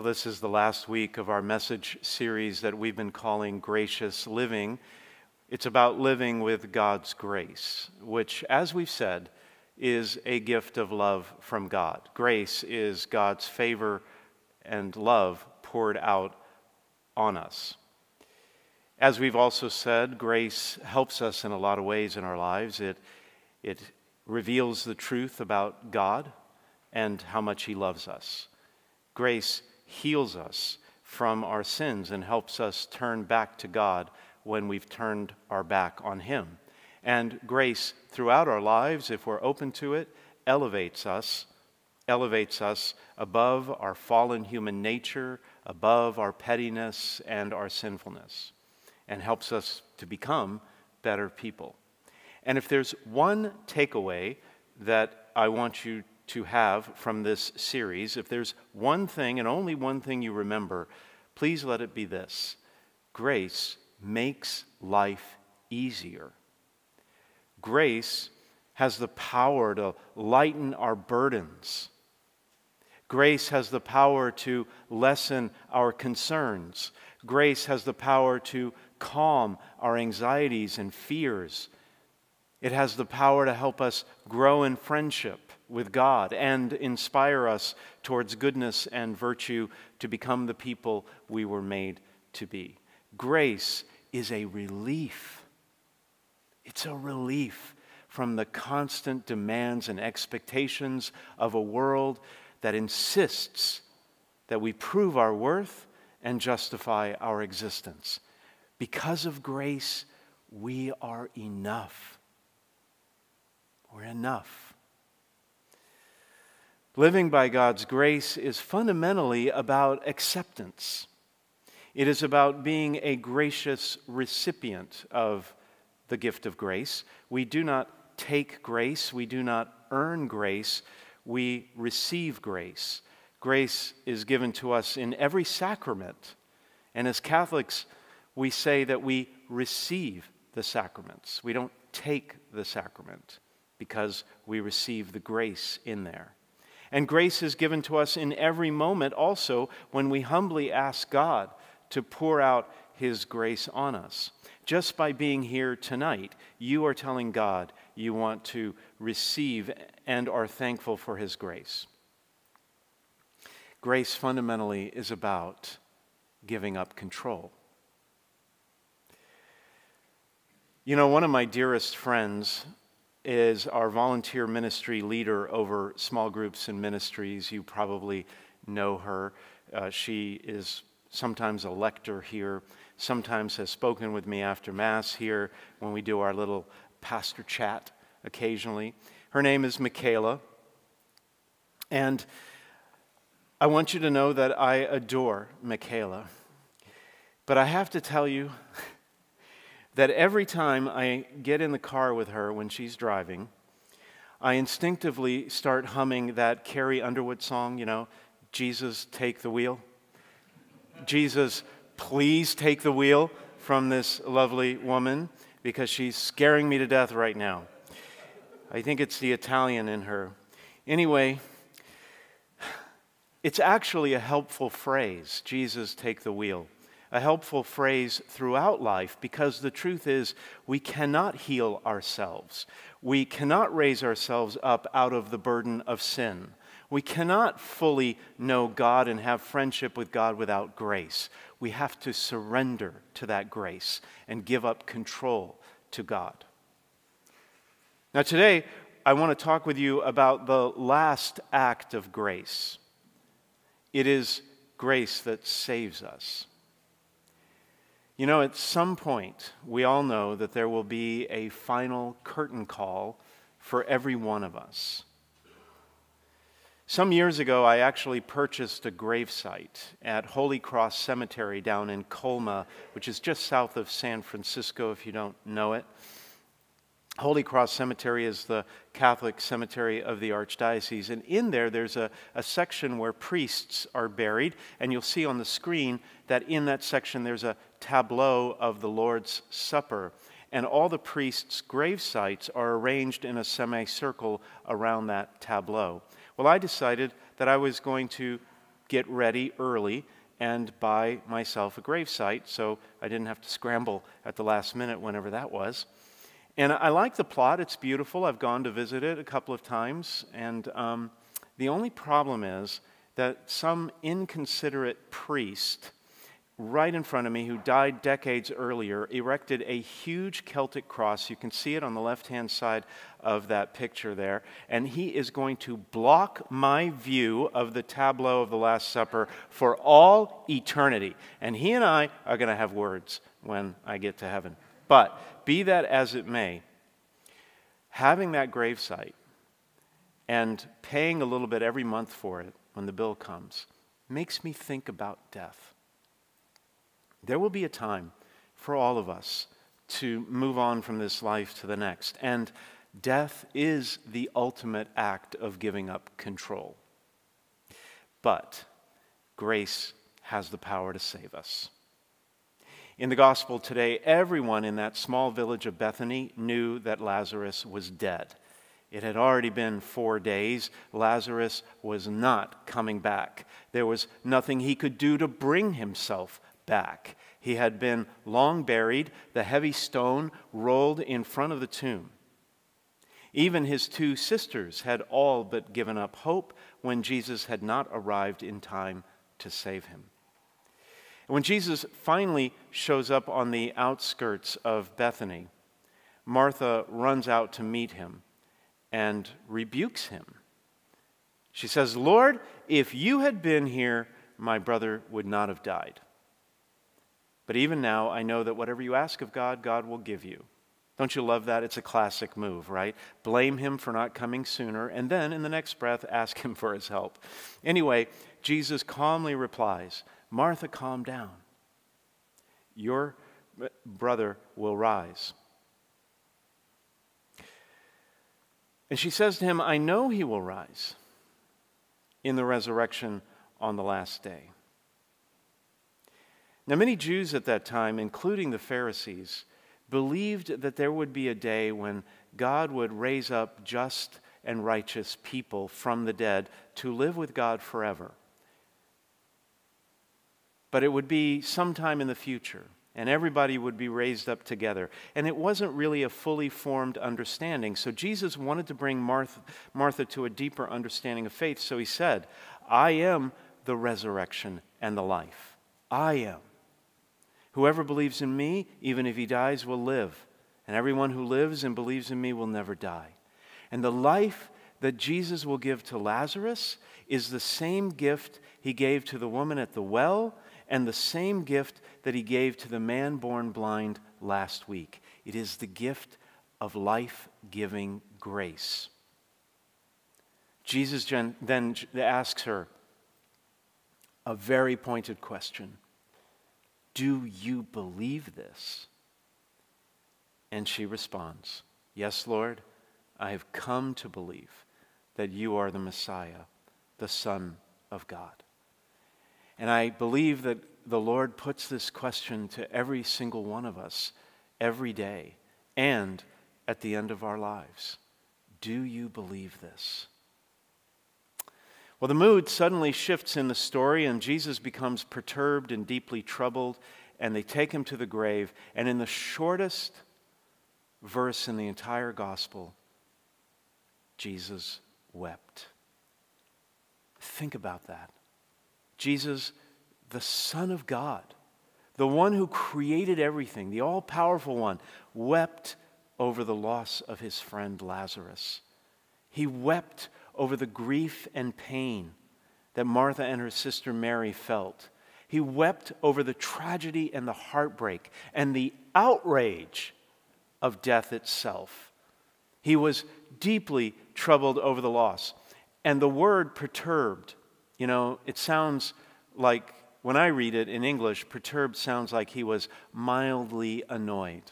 Well, this is the last week of our message series that we've been calling Gracious Living. It's about living with God's grace, which, as we've said, is a gift of love from God. Grace is God's favor and love poured out on us. As we've also said, grace helps us in a lot of ways in our lives. It, it reveals the truth about God and how much He loves us. Grace heals us from our sins and helps us turn back to God when we've turned our back on Him. And grace throughout our lives, if we're open to it, elevates us, elevates us above our fallen human nature, above our pettiness and our sinfulness, and helps us to become better people. And if there's one takeaway that I want you to have from this series, if there's one thing and only one thing you remember, please let it be this grace makes life easier. Grace has the power to lighten our burdens. Grace has the power to lessen our concerns. Grace has the power to calm our anxieties and fears. It has the power to help us grow in friendship with God and inspire us towards goodness and virtue to become the people we were made to be. Grace is a relief. It's a relief from the constant demands and expectations of a world that insists that we prove our worth and justify our existence. Because of grace, we are enough. We're enough. Living by God's grace is fundamentally about acceptance. It is about being a gracious recipient of the gift of grace. We do not take grace, we do not earn grace, we receive grace. Grace is given to us in every sacrament. And as Catholics, we say that we receive the sacraments. We don't take the sacrament because we receive the grace in there. And grace is given to us in every moment also when we humbly ask God to pour out His grace on us. Just by being here tonight, you are telling God you want to receive and are thankful for His grace. Grace fundamentally is about giving up control. You know, one of my dearest friends is our volunteer ministry leader over small groups and ministries. You probably know her. Uh, she is sometimes a lector here, sometimes has spoken with me after Mass here when we do our little pastor chat occasionally. Her name is Michaela. And I want you to know that I adore Michaela. But I have to tell you, that every time I get in the car with her when she's driving, I instinctively start humming that Carrie Underwood song, you know, Jesus, take the wheel. Jesus, please take the wheel from this lovely woman because she's scaring me to death right now. I think it's the Italian in her. Anyway, it's actually a helpful phrase Jesus, take the wheel a helpful phrase throughout life because the truth is we cannot heal ourselves. We cannot raise ourselves up out of the burden of sin. We cannot fully know God and have friendship with God without grace. We have to surrender to that grace and give up control to God. Now, today, I want to talk with you about the last act of grace. It is grace that saves us. You know, at some point, we all know that there will be a final curtain call for every one of us. Some years ago, I actually purchased a gravesite at Holy Cross Cemetery down in Colma, which is just south of San Francisco, if you don't know it. Holy Cross Cemetery is the Catholic cemetery of the Archdiocese. And in there, there's a, a section where priests are buried. And you'll see on the screen that in that section, there's a tableau of the Lord's Supper. And all the priests' grave sites are arranged in a semicircle around that tableau. Well, I decided that I was going to get ready early and buy myself a grave site so I didn't have to scramble at the last minute, whenever that was. And I like the plot, it's beautiful. I've gone to visit it a couple of times. And um, the only problem is that some inconsiderate priest right in front of me, who died decades earlier, erected a huge Celtic cross. You can see it on the left hand side of that picture there. And he is going to block my view of the tableau of the Last Supper for all eternity. And he and I are going to have words when I get to heaven. But be that as it may, having that gravesite and paying a little bit every month for it when the bill comes makes me think about death. There will be a time for all of us to move on from this life to the next. And death is the ultimate act of giving up control. But grace has the power to save us. In the gospel today, everyone in that small village of Bethany knew that Lazarus was dead. It had already been four days. Lazarus was not coming back. There was nothing he could do to bring himself back. He had been long buried, the heavy stone rolled in front of the tomb. Even his two sisters had all but given up hope when Jesus had not arrived in time to save him. When Jesus finally shows up on the outskirts of Bethany, Martha runs out to meet him and rebukes him. She says, Lord, if you had been here, my brother would not have died. But even now, I know that whatever you ask of God, God will give you. Don't you love that? It's a classic move, right? Blame him for not coming sooner, and then in the next breath, ask him for his help. Anyway, Jesus calmly replies Martha, calm down. Your uh, brother will rise. And she says to him, I know he will rise in the resurrection on the last day. Now, many Jews at that time, including the Pharisees, believed that there would be a day when God would raise up just and righteous people from the dead to live with God forever. But it would be sometime in the future, and everybody would be raised up together. And it wasn't really a fully formed understanding. So Jesus wanted to bring Martha, Martha to a deeper understanding of faith. So he said, I am the resurrection and the life. I am. Whoever believes in me, even if he dies, will live. And everyone who lives and believes in me will never die. And the life that Jesus will give to Lazarus is the same gift he gave to the woman at the well and the same gift that he gave to the man born blind last week. It is the gift of life giving grace. Jesus then asks her a very pointed question do you believe this? And she responds, Yes, Lord, I have come to believe that you are the Messiah, the Son of God. And I believe that the Lord puts this question to every single one of us every day and at the end of our lives. Do you believe this? Well, the mood suddenly shifts in the story, and Jesus becomes perturbed and deeply troubled, and they take him to the grave. And in the shortest verse in the entire gospel, Jesus wept. Think about that. Jesus, the Son of God, the one who created everything, the all powerful one, wept over the loss of his friend Lazarus. He wept over the grief and pain that Martha and her sister Mary felt. He wept over the tragedy and the heartbreak and the outrage of death itself. He was deeply troubled over the loss. And the word perturbed, you know, it sounds like, when I read it in English, perturbed sounds like he was mildly annoyed.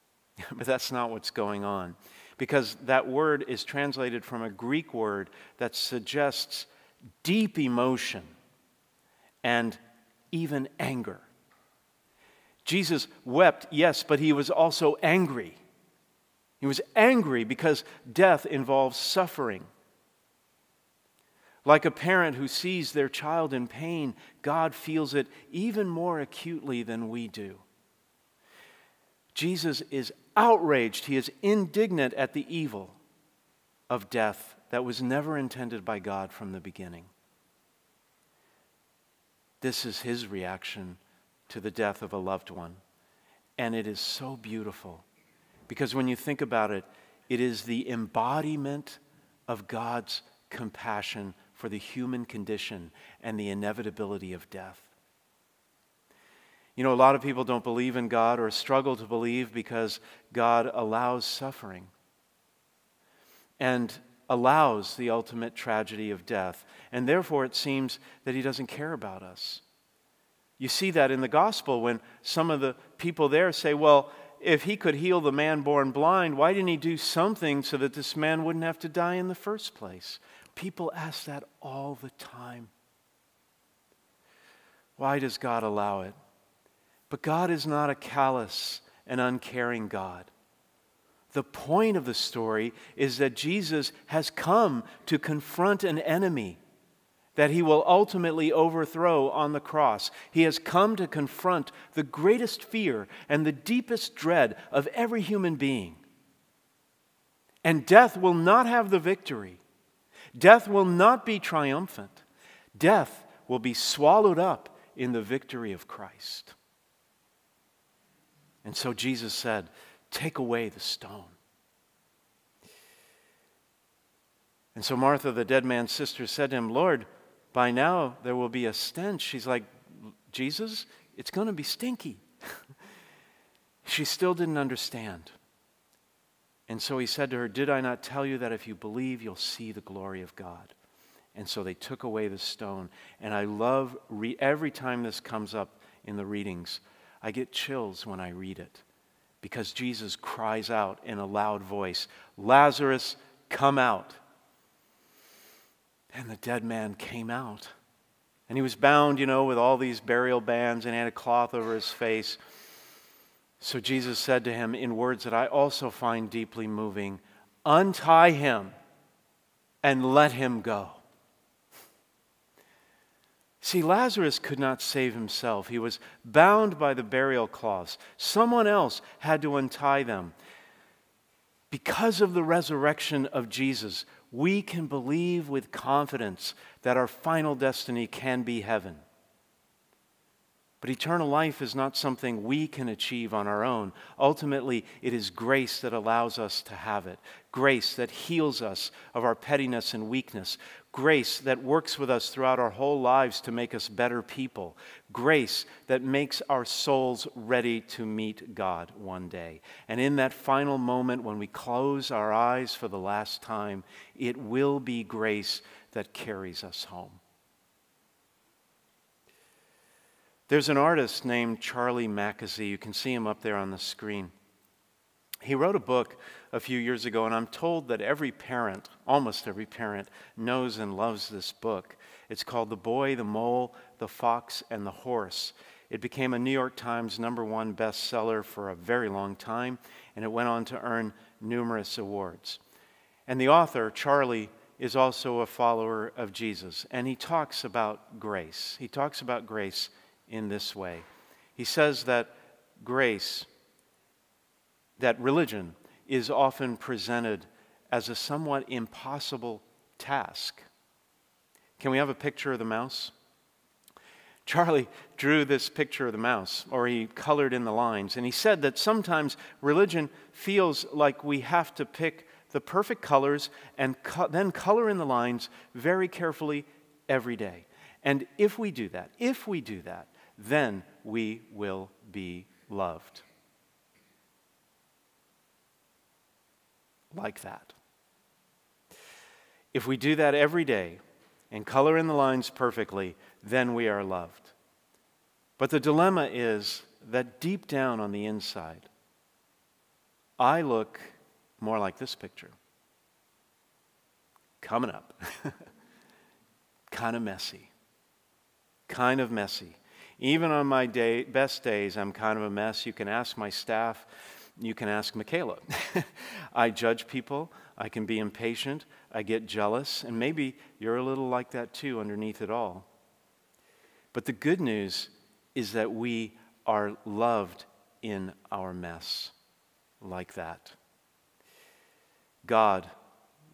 but that's not what's going on because that word is translated from a Greek word that suggests deep emotion and even anger. Jesus wept, yes, but he was also angry. He was angry because death involves suffering. Like a parent who sees their child in pain, God feels it even more acutely than we do. Jesus is outraged, he is indignant at the evil of death that was never intended by God from the beginning. This is his reaction to the death of a loved one. And it is so beautiful because when you think about it, it is the embodiment of God's compassion for the human condition and the inevitability of death. You know, a lot of people don't believe in God or struggle to believe because God allows suffering and allows the ultimate tragedy of death. And therefore, it seems that He doesn't care about us. You see that in the gospel when some of the people there say, well, if he could heal the man born blind, why didn't he do something so that this man wouldn't have to die in the first place? People ask that all the time. Why does God allow it? But God is not a callous and uncaring God. The point of the story is that Jesus has come to confront an enemy that he will ultimately overthrow on the cross. He has come to confront the greatest fear and the deepest dread of every human being. And death will not have the victory. Death will not be triumphant. Death will be swallowed up in the victory of Christ. And so Jesus said, Take away the stone. And so Martha, the dead man's sister, said to him, Lord, by now there will be a stench. She's like, Jesus, it's going to be stinky. she still didn't understand. And so he said to her, Did I not tell you that if you believe, you'll see the glory of God? And so they took away the stone. And I love, re- every time this comes up in the readings, I get chills when I read it because Jesus cries out in a loud voice, Lazarus, come out. And the dead man came out. And he was bound, you know, with all these burial bands and had a cloth over his face. So Jesus said to him in words that I also find deeply moving Untie him and let him go. See, Lazarus could not save himself. He was bound by the burial cloths. Someone else had to untie them. Because of the resurrection of Jesus, we can believe with confidence that our final destiny can be heaven. But eternal life is not something we can achieve on our own. Ultimately, it is grace that allows us to have it. Grace that heals us of our pettiness and weakness. Grace that works with us throughout our whole lives to make us better people. Grace that makes our souls ready to meet God one day. And in that final moment when we close our eyes for the last time, it will be grace that carries us home. There's an artist named Charlie Mackesy. You can see him up there on the screen. He wrote a book a few years ago, and I'm told that every parent, almost every parent, knows and loves this book. It's called The Boy, the Mole, the Fox, and the Horse. It became a New York Times number one bestseller for a very long time, and it went on to earn numerous awards. And the author, Charlie, is also a follower of Jesus, and he talks about grace. He talks about grace in this way. He says that grace, that religion, is often presented as a somewhat impossible task. Can we have a picture of the mouse? Charlie drew this picture of the mouse, or he colored in the lines, and he said that sometimes religion feels like we have to pick the perfect colors and co- then color in the lines very carefully every day. And if we do that, if we do that, then we will be loved. Like that. If we do that every day and color in the lines perfectly, then we are loved. But the dilemma is that deep down on the inside, I look more like this picture. Coming up. kind of messy. Kind of messy. Even on my day, best days, I'm kind of a mess. You can ask my staff. You can ask Michaela. I judge people. I can be impatient. I get jealous. And maybe you're a little like that too underneath it all. But the good news is that we are loved in our mess like that. God,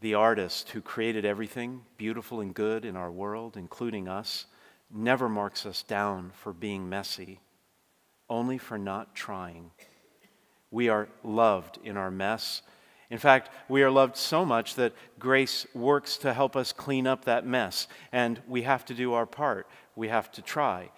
the artist who created everything beautiful and good in our world, including us, never marks us down for being messy, only for not trying. We are loved in our mess. In fact, we are loved so much that grace works to help us clean up that mess. And we have to do our part. We have to try.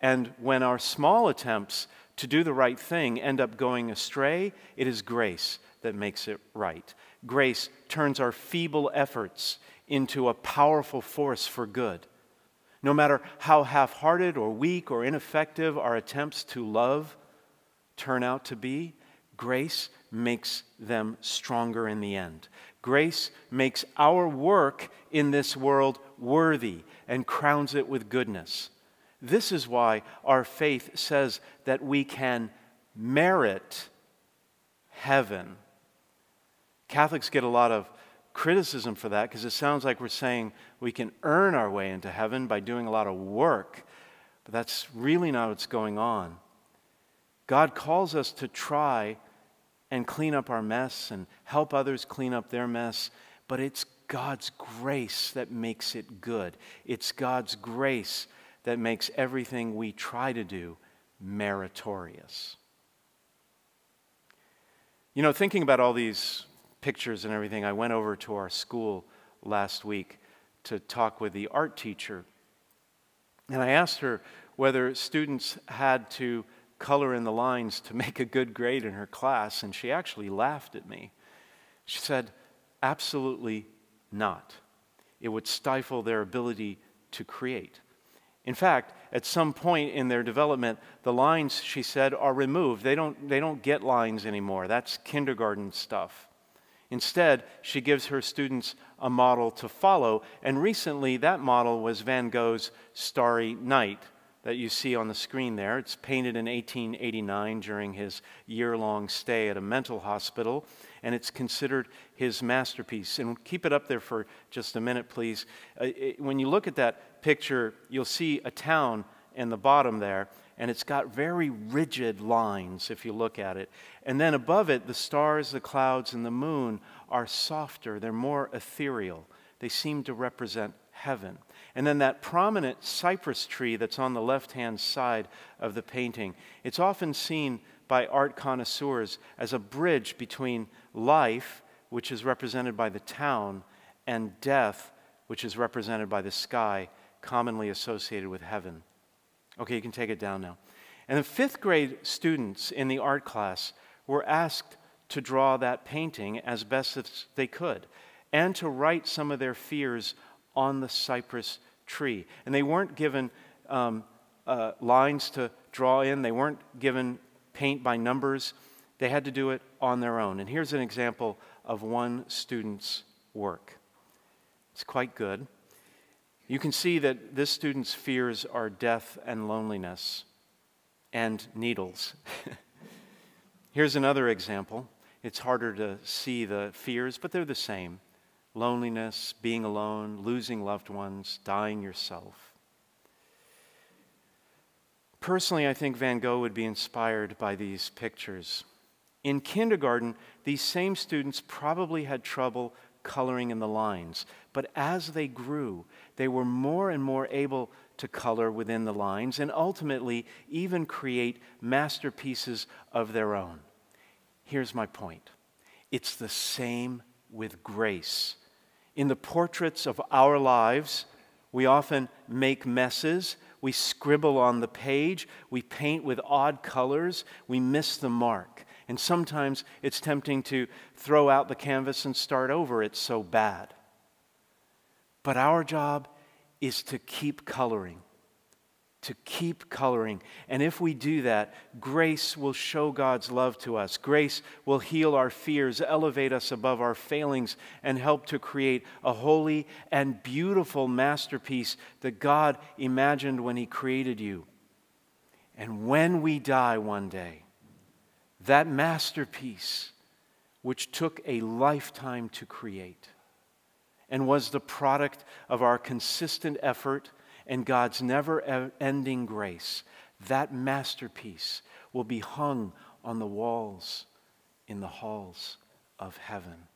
And when our small attempts to do the right thing end up going astray, it is grace that makes it right. Grace turns our feeble efforts into a powerful force for good. No matter how half hearted or weak or ineffective our attempts to love turn out to be, grace makes them stronger in the end. Grace makes our work in this world worthy and crowns it with goodness. This is why our faith says that we can merit heaven. Catholics get a lot of criticism for that because it sounds like we're saying we can earn our way into heaven by doing a lot of work. But that's really not what's going on. God calls us to try and clean up our mess and help others clean up their mess, but it's God's grace that makes it good. It's God's grace that makes everything we try to do meritorious. You know, thinking about all these pictures and everything, I went over to our school last week to talk with the art teacher. And I asked her whether students had to color in the lines to make a good grade in her class, and she actually laughed at me. She said, Absolutely not. It would stifle their ability to create. In fact, at some point in their development, the lines, she said, are removed. They don't, they don't get lines anymore. That's kindergarten stuff. Instead, she gives her students a model to follow, and recently that model was Van Gogh's Starry Night that you see on the screen there. It's painted in 1889 during his year long stay at a mental hospital, and it's considered his masterpiece. And keep it up there for just a minute, please. Uh, it, when you look at that picture, you'll see a town in the bottom there, and it's got very rigid lines if you look at it. And then above it, the stars, the clouds, and the moon are softer, they're more ethereal. They seem to represent heaven. And then that prominent cypress tree that's on the left hand side of the painting, it's often seen by art connoisseurs as a bridge between life, which is represented by the town, and death, which is represented by the sky, commonly associated with heaven. Okay, you can take it down now. And the fifth grade students in the art class were asked to draw that painting as best as they could and to write some of their fears on the cypress tree. And they weren't given um, uh, lines to draw in, they weren't given paint by numbers. They had to do it on their own. And here's an example of one student's work. It's quite good. You can see that this student's fears are death and loneliness and needles. Here's another example. It's harder to see the fears, but they're the same loneliness, being alone, losing loved ones, dying yourself. Personally, I think Van Gogh would be inspired by these pictures. In kindergarten, these same students probably had trouble coloring in the lines, but as they grew, they were more and more able to color within the lines and ultimately even create masterpieces of their own. Here's my point it's the same with grace. In the portraits of our lives, we often make messes. We scribble on the page. We paint with odd colors. We miss the mark. And sometimes it's tempting to throw out the canvas and start over. It's so bad. But our job is to keep coloring to keep coloring. And if we do that, grace will show God's love to us. Grace will heal our fears, elevate us above our failings, and help to create a holy and beautiful masterpiece that God imagined when He created you. And when we die one day, that masterpiece which took a lifetime to create and was the product of our consistent effort and God's never ending grace, that masterpiece will be hung on the walls in the halls of heaven.